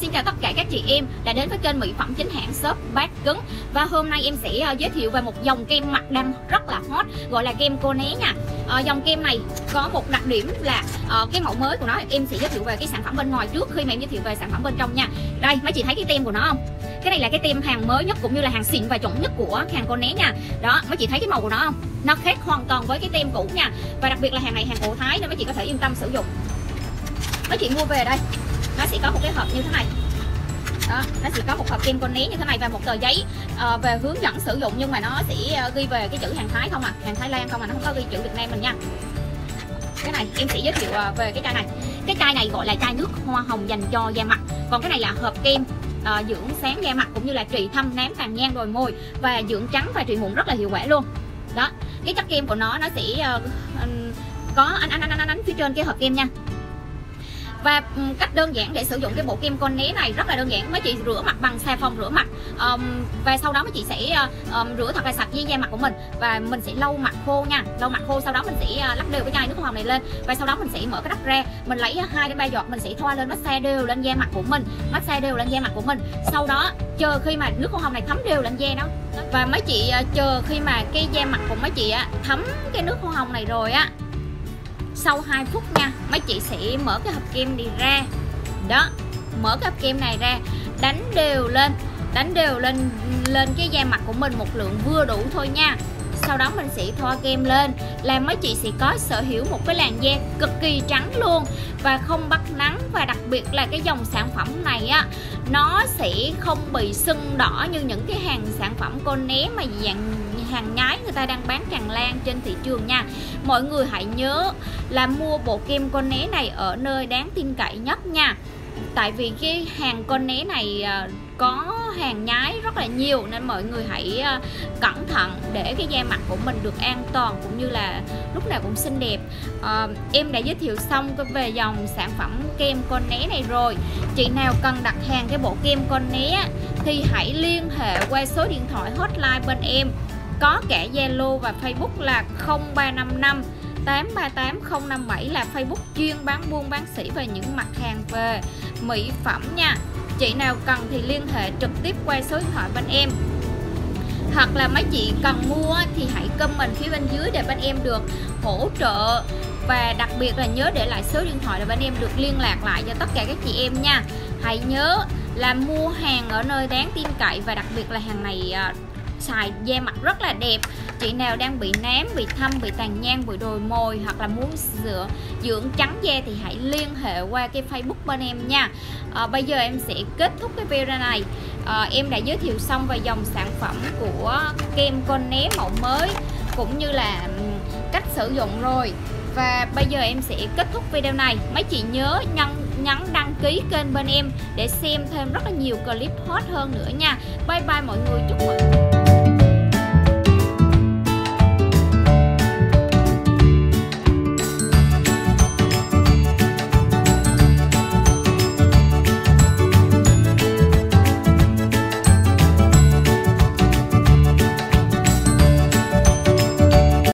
xin chào tất cả các chị em đã đến với kênh mỹ phẩm chính hãng shop bát cứng. Và hôm nay em sẽ ờ, giới thiệu về một dòng kem mặt đang rất là hot gọi là kem cô né nha. À, dòng kem này có một đặc điểm là à, cái mẫu mới của nó em sẽ giới thiệu về cái sản phẩm bên ngoài trước khi mà em giới thiệu về sản phẩm bên trong nha. Đây mấy chị thấy cái tem của nó không? Cái này là cái tem hàng mới nhất cũng như là hàng xịn và chuẩn nhất của hàng cô né nha. Đó mấy chị thấy cái màu của nó không? Nó khác hoàn toàn với cái tem cũ nha. Và đặc biệt là hàng này hàng cổ thái nên mấy chị có thể yên tâm sử dụng. Mấy chị mua về đây nó sẽ có một cái hộp như thế này. Đó, nó sẽ có một hộp kem con né như thế này và một tờ giấy uh, về hướng dẫn sử dụng nhưng mà nó sẽ uh, ghi về cái chữ hàng Thái không à hàng Thái Lan không à nó không có ghi chữ Việt Nam mình nha. Cái này em sẽ giới thiệu uh, về cái chai này. Cái chai này gọi là chai nước hoa hồng dành cho da mặt. Còn cái này là hộp kem uh, dưỡng sáng da mặt cũng như là trị thâm nám tàn nhang đồi môi và dưỡng trắng và trị mụn rất là hiệu quả luôn. Đó cái chất kem của nó nó sẽ uh, có anh anh anh anh anh phía trên cái hộp kem nha và ừ, cách đơn giản để sử dụng cái bộ kem con né này rất là đơn giản. Mấy chị rửa mặt bằng xà phòng rửa mặt. Um, và sau đó mấy chị sẽ um, rửa thật là sạch với da mặt của mình. Và mình sẽ lau mặt khô nha. Lau mặt khô sau đó mình sẽ ờ, lắc đều cái chai nước hoa hồng này lên. Và sau đó mình sẽ mở cái đắp ra. Mình lấy ờ, hai đến ba giọt mình sẽ thoa lên massage đều lên da mặt của mình. Massage đều lên da mặt của mình. Sau đó chờ khi mà nước hoa hồng này thấm đều lên da đó. Và mấy chị chờ khi mà cái da mặt của mấy chị á thấm cái nước hoa hồng này rồi á sau 2 phút nha, mấy chị sẽ mở cái hộp kem đi ra. Đó, mở cái hộp kem này ra, đánh đều lên, đánh đều lên lên cái da mặt của mình một lượng vừa đủ thôi nha sau đó mình sẽ thoa kem lên. Làm mấy chị sẽ có sở hữu một cái làn da cực kỳ trắng luôn. Và không bắt nắng, và đặc biệt là cái dòng sản phẩm này á, nó sẽ không bị sưng đỏ như những cái hàng sản phẩm cô né mà dạng hàng nhái người ta đang bán tràn lan trên thị trường nha. Mọi người hãy nhớ là mua bộ kem con né này ở nơi đáng tin cậy nhất nha tại vì cái hàng con né này à, có hàng nhái rất là nhiều nên mọi người hãy à, cẩn thận để cái da mặt của mình được an toàn cũng như là lúc nào cũng xinh đẹp. À, em đã giới thiệu xong về dòng sản phẩm kem con né này rồi. Chị nào cần đặt hàng cái bộ kem con né thì hãy liên hệ qua số điện thoại hotline bên em. Có cả Zalo và Facebook là 0355 838057 là Facebook chuyên bán buôn bán sỉ về những mặt hàng về mỹ phẩm nha. Chị nào cần thì liên hệ trực tiếp qua số điện thoại bên em. Hoặc là mấy chị cần mua thì hãy comment phía bên dưới để bên em được hỗ trợ. Và đặc biệt là nhớ để lại số điện thoại để bên em được liên lạc lại cho tất cả các chị em nha. Hãy nhớ là mua hàng ở nơi đáng tin cậy và đặc biệt là hàng này à, xài da mặt rất là đẹp. Chị nào đang bị nám bị thâm bị tàn nhang bị đồi mồi hoặc là muốn sửa dưỡng trắng da thì hãy liên hệ qua cái facebook bên em nha. À, bây giờ em sẽ kết thúc cái video này. À, em đã giới thiệu xong về dòng sản phẩm của kem con né mẫu mới cũng như là cách sử dụng rồi. Và bây giờ em sẽ kết thúc video này. Mấy chị nhớ nhấn nhấn đăng ký kênh bên em để xem thêm rất là nhiều clip hot hơn nữa nha. Bye bye mọi người chúc mọi